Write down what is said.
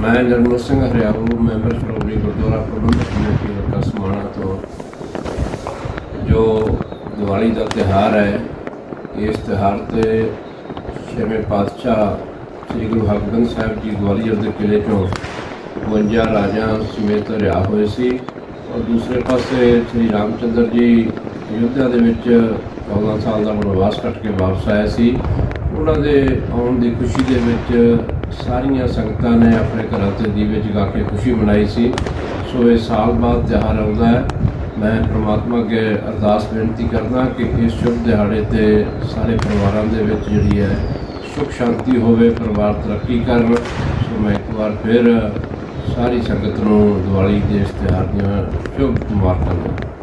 ਮੈਂ Nirmal Singh Hariau member Shiromani Gurdwara Parbandhak committee ਹਲਕਾ ਸਮਾਣਾ ਤੋਂ, ਜੋ ਦੀਵਾਲੀ ਦਾ ਤਿਹਾਰ ਹੈ, ਇਸ ਤਿਹਾਰ ਤੇ ਛੇਵੇਂ ਪਾਤਸ਼ਾਹ ਸ੍ਰੀ ਗੁਰੂ ਹਰਗੋਬਿੰਦ ਸਾਹਿਬ ਜੀ ਗਵਾਲੀਅਰ ਦੇ ਕਿਲੇ ਤੋਂ 52 ਰਾਜਾ ਸਮੇਤ ਰਿਹਾ ਹੋਏ ਸੀ। ਔਰ ਦੂਸਰੇ ਪਾਸੇ ਸ੍ਰੀ ਰਾਮਚੰਦਰ ਜੀ ਅਯੁੱਧਿਆ ਦੇ ਵਿੱਚ 14 ਸਾਲ ਦਾ ਬਨਵਾਸ ਕੱਟ ਕੇ ਵਾਪਸ ਆਏ ਸੀ। ਉਹਨਾਂ ਦੇ ਆਉਣ ਦੀ ਖੁਸ਼ੀ ਦੇ ਵਿੱਚ ਸਾਰੀਆਂ ਸੰਗਤਾਂ ਨੇ ਆਪਣੇ ਘਰਾਂ ਤੇ ਦੀਵੇ ਜਗਾ ਕੇ ਖੁਸ਼ੀ ਮਨਾਈ ਸੀ। ਸੋ ਇਹ ਸਾਲ ਬਾਅਦ ਤਿਉਹਾਰ ਆਉਂਦਾ ਹੈ। ਮੈਂ ਪ੍ਰਮਾਤਮਾ ਅੱਗੇ ਅਰਦਾਸ ਬੇਨਤੀ ਕਰਦਾ ਕਿ ਇਸ ਸ਼ੁਭ ਦਿਹਾੜੇ ਤੇ ਸਾਰੇ ਪਰਿਵਾਰਾਂ ਦੇ ਵਿੱਚ ਜਿਹੜੀ ਹੈ ਸੁਖ ਸ਼ਾਂਤੀ ਹੋਵੇ, ਪਰਿਵਾਰ ਤਰੱਕੀ ਕਰਨ। ਸੋ ਮੈਂ ਇੱਕ ਵਾਰ ਫਿਰ ਸਾਰੀ ਸੰਗਤ ਨੂੰ ਦੀਵਾਲੀ ਦੇ ਇਸ ਤਿਉਹਾਰ ਦੀਆਂ ਸ਼ੁਭ ਮੁਬਾਰਕਾਂ ਦਿੰਦਾ